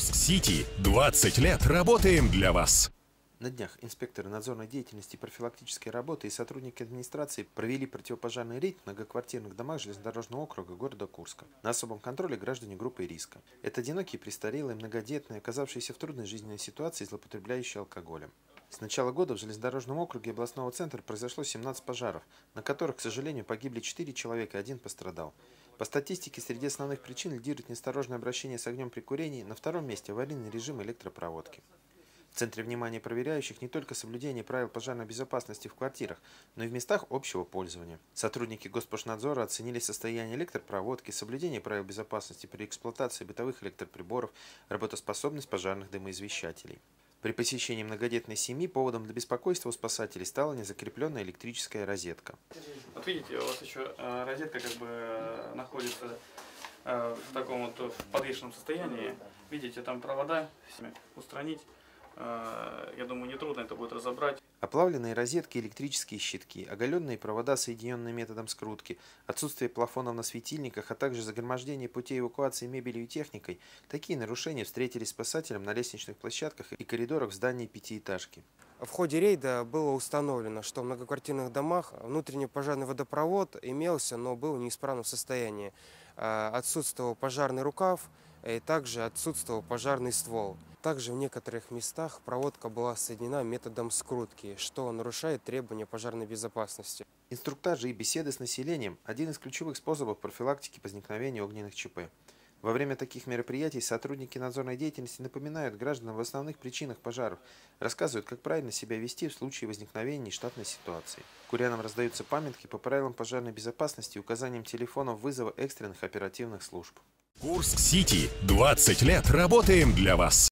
Курск-Сити. 20 лет работаем для вас. На днях инспекторы надзорной деятельности, профилактической работы и сотрудники администрации провели противопожарный рейд в многоквартирных домах железнодорожного округа города Курска. На особом контроле граждане группы риска. Это одинокие, престарелые, многодетные, оказавшиеся в трудной жизненной ситуации, злоупотребляющие алкоголем. С начала года в железнодорожном округе областного центра произошло 17 пожаров, на которых, к сожалению, погибли 4 человека и один пострадал. По статистике, среди основных причин лидирует неосторожное обращение с огнем при курении, на втором месте аварийный режим электропроводки. В центре внимания проверяющих не только соблюдение правил пожарной безопасности в квартирах, но и в местах общего пользования. Сотрудники Госпошнадзора оценили состояние электропроводки, соблюдение правил безопасности при эксплуатации бытовых электроприборов, работоспособность пожарных дымоизвещателей. При посещении многодетной семьи поводом для беспокойства у спасателей стала незакрепленная электрическая розетка. Вот видите, у вас еще э, розетка как бы э, находится э, в таком вот в подвешенном состоянии. Видите, там провода устранить. Я думаю, нетрудно это будет разобрать. Оплавленные розетки, электрические щитки, оголенные провода, соединенные методом скрутки, отсутствие плафонов на светильниках, а также загромождение путей эвакуации мебелью и техникой – такие нарушения встретились спасателям на лестничных площадках и коридорах в здании пятиэтажки. В ходе рейда было установлено, что в многоквартирных домах внутренний пожарный водопровод имелся, но был в неисправном состоянии. А, отсутствовал пожарный рукав и также отсутствовал пожарный ствол. Также в некоторых местах проводка была соединена методом скрутки, что нарушает требования пожарной безопасности. Инструктажи и беседы с населением – один из ключевых способов профилактики возникновения огненных ЧП. Во время таких мероприятий сотрудники надзорной деятельности напоминают гражданам в основных причинах пожаров, рассказывают, как правильно себя вести в случае возникновения нештатной ситуации. Курянам раздаются памятки по правилам пожарной безопасности и указаниям телефонов вызова экстренных оперативных служб. Курск-Сити. 20 лет работаем для вас.